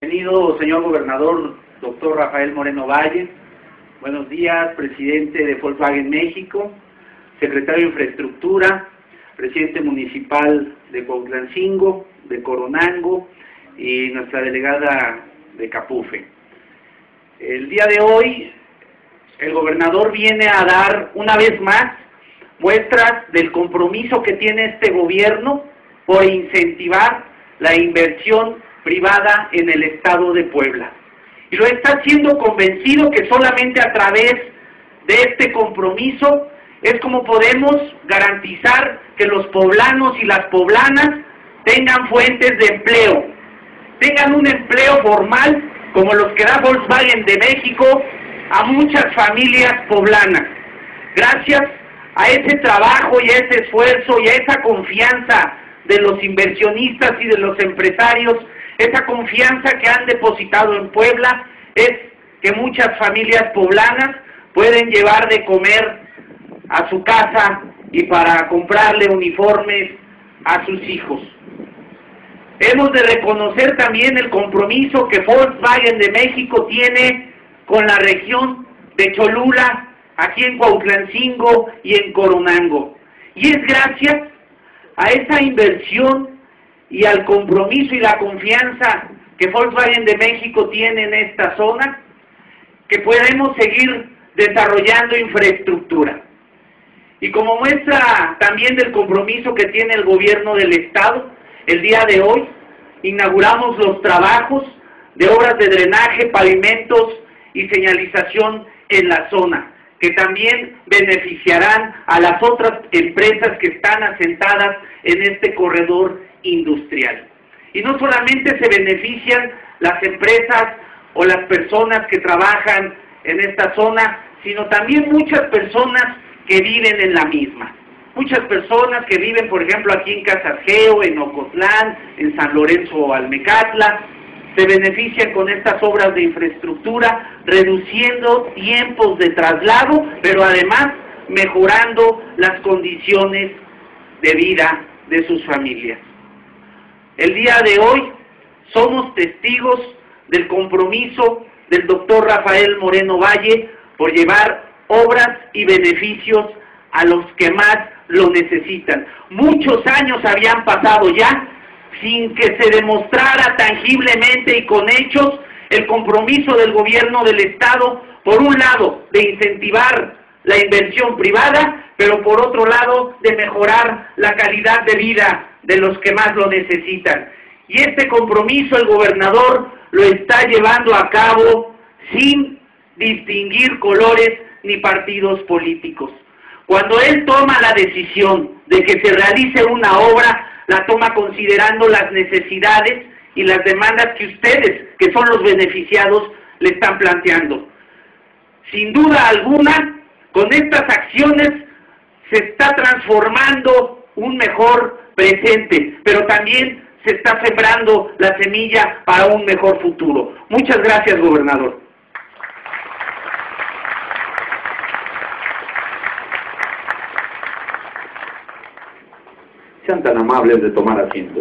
Bienvenido, señor gobernador, doctor Rafael Moreno Valle. Buenos días, presidente de Volkswagen México, secretario de Infraestructura, presidente municipal de Cuautlancingo, de Coronango y nuestra delegada de Capufe. El día de hoy, el gobernador viene a dar una vez más muestras del compromiso que tiene este gobierno por incentivar la inversión privada en el estado de Puebla. Y lo está haciendo convencido que solamente a través de este compromiso es como podemos garantizar que los poblanos y las poblanas tengan fuentes de empleo, tengan un empleo formal como los que da Volkswagen de México a muchas familias poblanas. Gracias a ese trabajo y a ese esfuerzo y a esa confianza de los inversionistas y de los empresarios, esa confianza que han depositado en Puebla es que muchas familias poblanas pueden llevar de comer a su casa y para comprarle uniformes a sus hijos. Hemos de reconocer también el compromiso que Volkswagen de México tiene con la región de Cholula, aquí en Cuautlancingo y en Coronango. Y es gracias a esa inversión y al compromiso y la confianza que Volkswagen de México tiene en esta zona, que podemos seguir desarrollando infraestructura. Y como muestra también del compromiso que tiene el gobierno del Estado, el día de hoy inauguramos los trabajos de obras de drenaje, pavimentos y señalización en la zona, que también beneficiarán a las otras empresas que están asentadas en este corredor industrial. Y no solamente se benefician las empresas o las personas que trabajan en esta zona, sino también muchas personas que viven en la misma. Muchas personas que viven, por ejemplo, aquí en Casargeo, en Ocotlán, en San Lorenzo o Almecatla, se benefician con estas obras de infraestructura, reduciendo tiempos de traslado, pero además mejorando las condiciones de vida de sus familias. El día de hoy somos testigos del compromiso del doctor Rafael Moreno Valle por llevar obras y beneficios a los que más lo necesitan. Muchos años habían pasado ya sin que se demostrara tangiblemente y con hechos el compromiso del gobierno del Estado, por un lado, de incentivar la inversión privada, pero por otro lado, de mejorar la calidad de vida de los que más lo necesitan. Y este compromiso el gobernador lo está llevando a cabo sin distinguir colores ni partidos políticos. Cuando él toma la decisión de que se realice una obra, la toma considerando las necesidades y las demandas que ustedes, que son los beneficiados, le están planteando. Sin duda alguna, con estas acciones se está transformando un mejor presente, pero también se está sembrando la semilla para un mejor futuro. Muchas gracias, gobernador. Sean tan amables de tomar asiento.